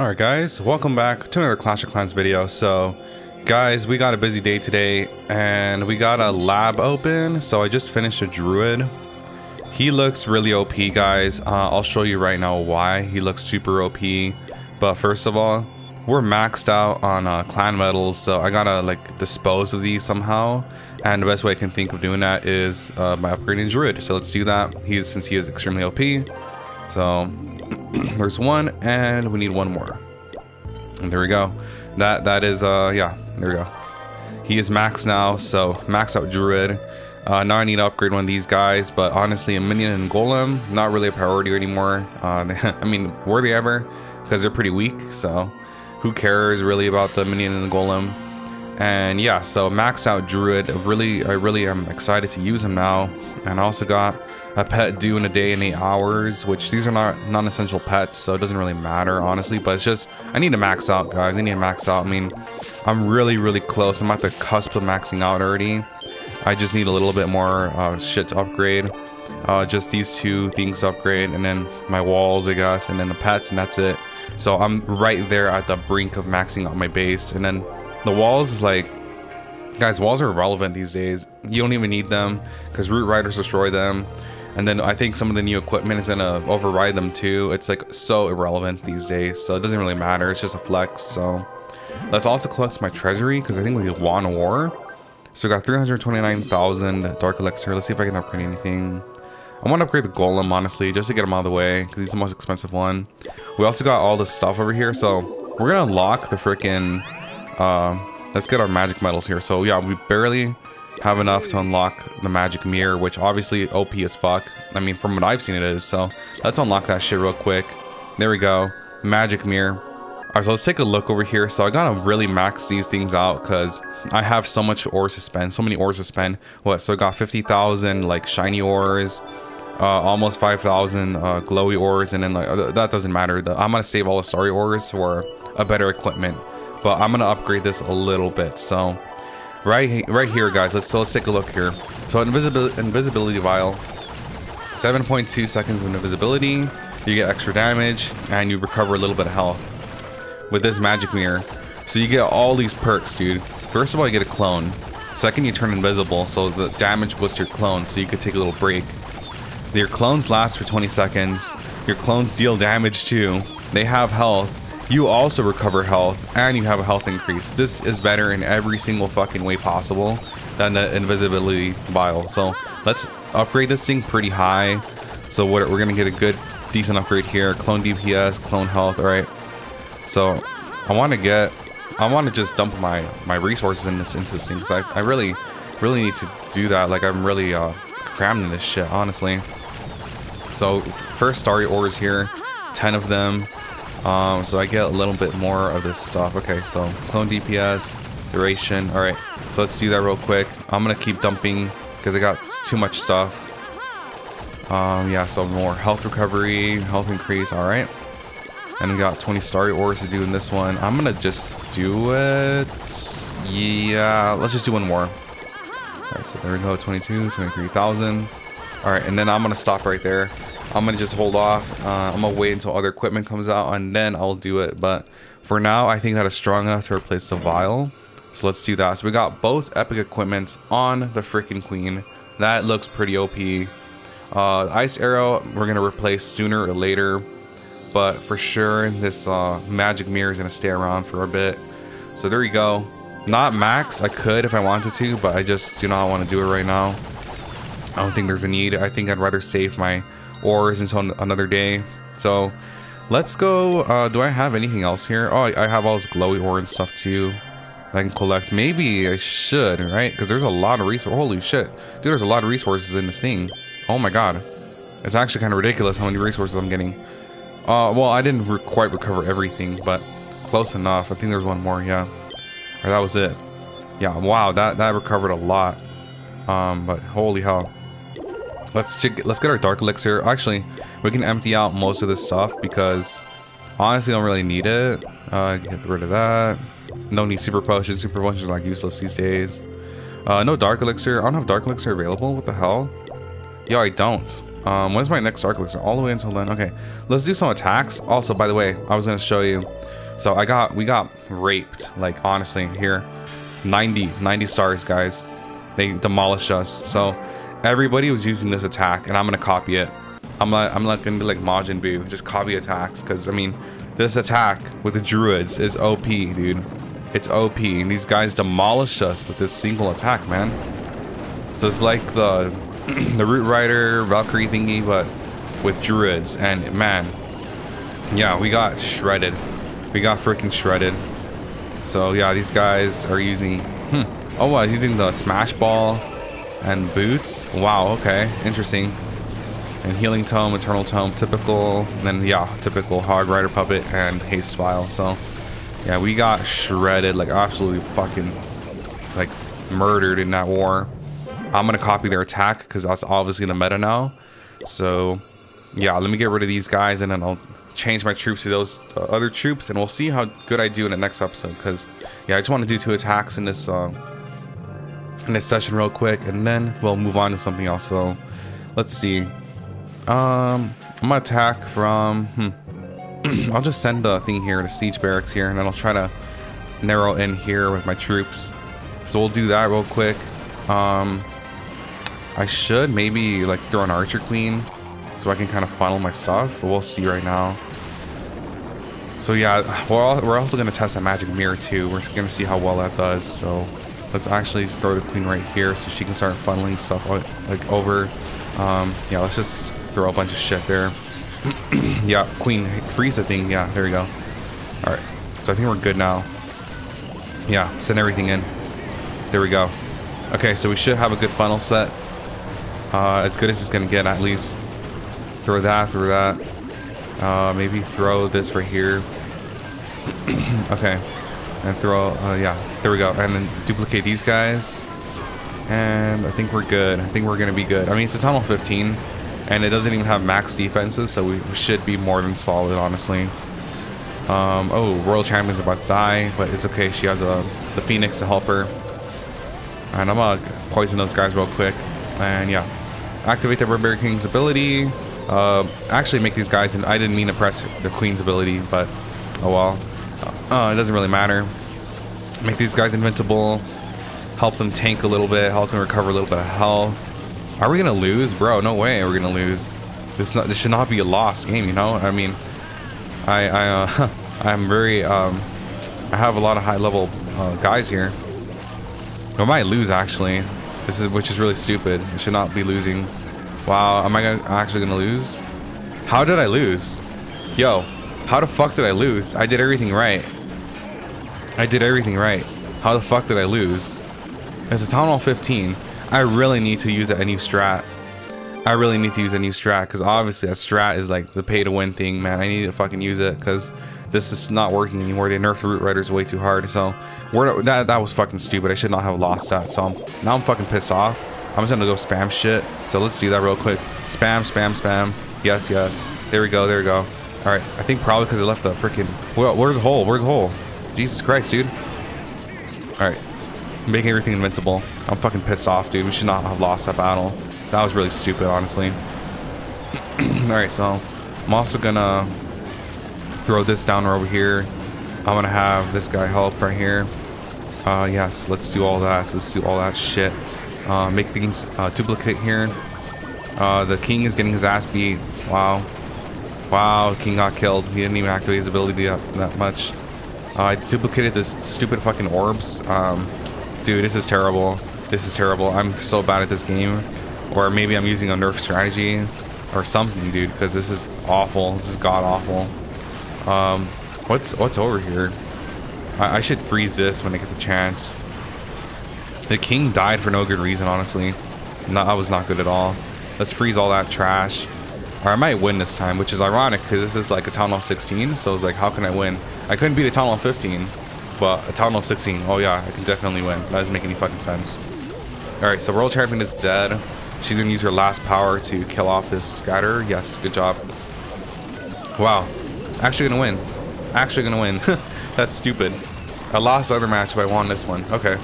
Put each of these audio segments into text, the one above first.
Alright guys, welcome back to another Clash of Clans video. So guys, we got a busy day today and we got a lab open. So I just finished a druid. He looks really OP guys. Uh, I'll show you right now why he looks super OP. But first of all, we're maxed out on uh, clan medals. So I gotta like dispose of these somehow. And the best way I can think of doing that is uh, by upgrading druid. So let's do that. He's since he is extremely OP. So there's one and we need one more. And there we go. That that is uh yeah, there we go. He is max now, so max out druid. Uh, now I need to upgrade one of these guys, but honestly, a minion and golem not really a priority anymore. Uh, I mean, were they ever? Because they're pretty weak, so who cares really about the minion and the golem? And yeah, so max out druid. Really, I really am excited to use him now. And I also got a pet due in a day and eight hours, which these are not non-essential pets, so it doesn't really matter, honestly. But it's just, I need to max out, guys. I need to max out. I mean, I'm really, really close. I'm at the cusp of maxing out already. I just need a little bit more uh, shit to upgrade. Uh, just these two things upgrade, and then my walls, I guess, and then the pets, and that's it. So I'm right there at the brink of maxing out my base, and then the walls is like Guys, walls are irrelevant these days. You don't even need them because root riders destroy them. And then I think some of the new equipment is gonna override them too. It's like so irrelevant these days, so it doesn't really matter. It's just a flex. So let's also collect my treasury because I think we won war. So we got 329,000 dark elixir. Let's see if I can upgrade anything. I want to upgrade the golem honestly, just to get him out of the way because he's the most expensive one. We also got all this stuff over here, so we're gonna lock the freaking. Uh, let's get our magic medals here. So yeah, we barely have enough to unlock the magic mirror, which obviously OP as fuck. I mean, from what I've seen it is. So let's unlock that shit real quick. There we go. Magic mirror. Alright, so let's take a look over here. So I gotta really max these things out because I have so much ores to spend, so many ores to spend. What, so I got 50,000 like shiny ores, uh, almost 5,000 uh, glowy ores, and then like uh, that doesn't matter. The, I'm gonna save all the starry ores for a better equipment, but I'm gonna upgrade this a little bit. So right right here guys let's so let's take a look here. So invisibility invisibility vial. 7.2 seconds of invisibility. You get extra damage and you recover a little bit of health with this magic mirror. So you get all these perks dude. First of all you get a clone. Second you turn invisible so the damage goes to your clone so you could take a little break. Your clones last for 20 seconds. Your clones deal damage too. They have health you also recover health and you have a health increase. This is better in every single fucking way possible than the invisibility vial. So let's upgrade this thing pretty high. So we're, we're gonna get a good, decent upgrade here. Clone DPS, clone health, all right. So I wanna get, I wanna just dump my, my resources in this, into this thing because I, I really, really need to do that. Like I'm really uh, crammed in this shit, honestly. So first starry ores here, 10 of them. Um, so I get a little bit more of this stuff. Okay, so clone DPS, duration. All right, so let's do that real quick. I'm gonna keep dumping because I got too much stuff. Um, yeah, so more health recovery, health increase. All right, and we got 20 starry ores to do in this one. I'm gonna just do it. Yeah, let's just do one more. All right, so there we go. 22, 23,000. All right, and then I'm gonna stop right there. I'm gonna just hold off. Uh, I'm gonna wait until other equipment comes out and then I'll do it. But for now, I think that is strong enough to replace the vial. So let's do that. So we got both epic equipments on the freaking queen. That looks pretty OP. Uh, ice arrow we're gonna replace sooner or later, but for sure this uh, magic mirror is gonna stay around for a bit. So there you go. Not max. I could if I wanted to, but I just do not want to do it right now. I don't think there's a need. I think I'd rather save my ores until another day. So let's go. Uh, do I have anything else here? Oh, I have all this glowy ore and stuff too. I can collect. Maybe I should, right? Because there's a lot of resources. Holy shit. Dude, there's a lot of resources in this thing. Oh my god. It's actually kind of ridiculous how many resources I'm getting. Uh, well, I didn't re quite recover everything, but close enough. I think there's one more, yeah. Or that was it. Yeah, wow, that, that recovered a lot. Um, but holy hell. Let's let's get our dark elixir. Actually, we can empty out most of this stuff because honestly, don't really need it. Uh, get rid of that. No need super potions. Super potions are like useless these days. Uh, no dark elixir. I don't have dark elixir available. What the hell? Yo, I don't. Um, when's my next Dark Elixir? All the way until then. Okay, let's do some attacks. Also, by the way, I was gonna show you. So I got, we got raped. Like honestly, here, 90, 90 stars, guys. They demolished us. So everybody was using this attack, and I'm gonna copy it. I'm not, I'm gonna be like Majin Buu, just copy attacks, because I mean, this attack with the druids is OP, dude. It's OP, and these guys demolished us with this single attack, man. So it's like the the Root Rider Valkyrie thingy, but with druids, and man, yeah, we got shredded. We got freaking shredded. So yeah, these guys are using. Hmm, oh, I was using the Smash Ball and boots. Wow, okay, interesting. And Healing Tome, Eternal Tome, typical. And then yeah, typical Hog Rider Puppet and Haste Vial. So yeah, we got shredded, like absolutely fucking like murdered in that war. I'm gonna copy their attack because that's obviously the meta now. So yeah, let me get rid of these guys and then I'll change my troops to those uh, other troops and we'll see how good I do in the next episode because yeah, I just want to do two attacks in this uh, in this session real quick and then we'll move on to something else. So let's see. Um, I'm gonna attack from. Hmm. I'll just send the thing here to siege barracks here, and then I'll try to narrow in here with my troops. So we'll do that real quick. Um, I should maybe like throw an archer queen so I can kind of funnel my stuff, but we'll see right now. So yeah, we're, all, we're also going to test that magic mirror too. We're going to see how well that does. So let's actually throw the queen right here so she can start funneling stuff like over. Um, yeah, let's just throw a bunch of shit there. yeah, queen freeze the thing. Yeah, there we go. All right, so I think we're good now. Yeah, send everything in. There we go. Okay, so we should have a good funnel set. Uh, as good as it's gonna get at least. Throw that, throw that. Uh, maybe throw this right here. okay. And throw, uh, yeah, there we go. And then duplicate these guys. And I think we're good. I think we're gonna be good. I mean, it's a Town Hall 15. And it doesn't even have max defenses, so we should be more than solid, honestly. Um, oh, Royal Champion's about to die, but it's okay. She has a, uh, the Phoenix to help her. And I'm gonna poison those guys real quick. And yeah, activate the Barbarian King's ability. Uh, actually make these guys, and I didn't mean to press the Queen's ability, but oh well. Uh, it doesn't really matter. Make these guys invincible. Help them tank a little bit. Help them recover a little bit of health. Are we gonna lose, bro? No way we're gonna lose. This not, this should not be a lost game, you know. I mean, I I uh, I'm very um I have a lot of high level uh, guys here. I might lose actually. This is which is really stupid. I should not be losing. Wow, am I gonna, actually gonna lose? How did I lose? Yo, how the fuck did I lose? I did everything right. I did everything right. How the fuck did I lose? It's a Town Hall 15. I really need to use a new strat. I really need to use a new strat because obviously that strat is like the pay to win thing, man. I need to fucking use it because this is not working anymore. They nerfed the root riders way too hard. So we're, that that was fucking stupid. I should not have lost that. So I'm, now I'm fucking pissed off. I'm just gonna go spam shit. So let's do that real quick. Spam, spam, spam. Yes, yes. There we go. There we go. All right. I think probably because I left the freaking. Well, where's the hole? Where's the hole? Jesus Christ, dude. All right making everything invincible. I'm fucking pissed off, dude. We should not have lost that battle. That was really stupid, honestly. Alright, so I'm also gonna throw this down over here. I'm gonna have this guy help right here. Uh, yes, let's do all that. Let's do all that shit. Uh, make things uh, duplicate here. Uh, the king is getting his ass beat. Wow. Wow, king got killed. He didn't even activate his ability that, that much. Uh, I duplicated this stupid fucking orbs. Um, Dude, this is terrible. This is terrible. I'm so bad at this game. Or maybe I'm using a nerf strategy or something, dude, because this is awful. This is god awful. Um, what's what's over here? I, I should freeze this when I get the chance. The king died for no good reason, honestly. No, that was not good at all. Let's freeze all that trash. Or I might win this time, which is ironic because this is like a Town Hall 16. So it's like, how can I win? I couldn't beat a Town Hall 15 but a Town Hall 16. Oh yeah, I can definitely win. That doesn't make any fucking sense. Alright, so Royal Champion is dead. She's gonna use her last power to kill off this scatter. Yes, good job. Wow. Actually gonna win. Actually gonna win. That's stupid. I lost the other match, but I won this one. Okay.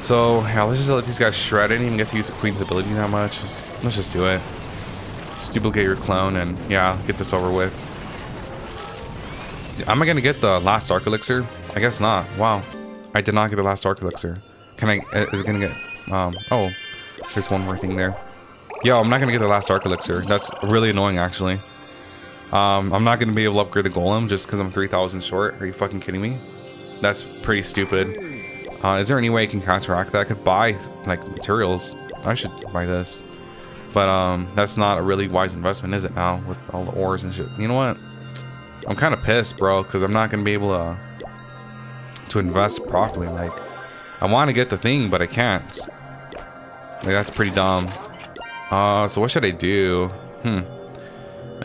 So, yeah, let's just let these guys shred. I didn't even get to use the Queen's ability that much. Let's just do it. Just duplicate your clone and, yeah, get this over with. Am I to get the last Dark Elixir? I guess not. Wow. I did not get the last Dark Elixir. Can I... Uh, is it to get... Um, oh, there's one more thing there. Yo, I'm not to get the last Dark Elixir. That's really annoying, actually. Um, I'm not to be able to upgrade the Golem just because I'm 3,000 short. Are you fucking kidding me? That's pretty stupid. Uh, is there any way I can counteract that? I could buy, like, materials. I should buy this. But, um, that's not a really wise investment, is it now? With all the ores and shit. You know what? I'm kind of pissed, bro, because I'm not going to be able to, to invest properly. Like, I want to get the thing, but I can't. Like, that's pretty dumb. Uh, so what should I do? Hmm.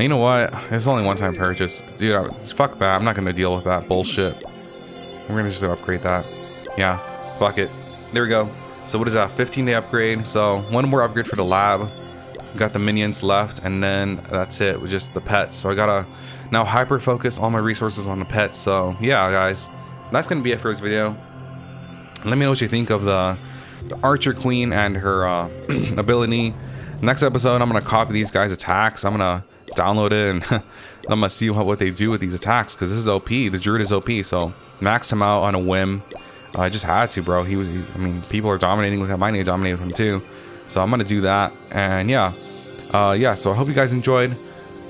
You know what? It's only one-time purchase. Dude, fuck that. I'm not going to deal with that bullshit. We're going to just upgrade that yeah, fuck it. There we go. So what is that? 15 day upgrade. So one more upgrade for the lab. Got the minions left, and then that's it with just the pets. So I gotta now hyper focus all my resources on the pets. So yeah, guys, that's gonna be it for this video. Let me know what you think of the, the Archer Queen and her uh, ability. Next episode, I'm gonna copy these guys' attacks. I'm gonna download it and I'm gonna see what, what they do with these attacks because this is OP. The Druid is OP, so maxed him out on a whim. I just had to, bro. He was, he, I mean, people are dominating with him. I need to dominate with him too. So I'm gonna do that. And yeah, uh, yeah. So I hope you guys enjoyed.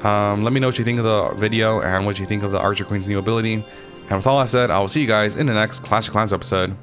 Um, let me know what you think of the video and what you think of the Archer Queen's new ability. And with all that said, I will see you guys in the next Clash of Clans episode.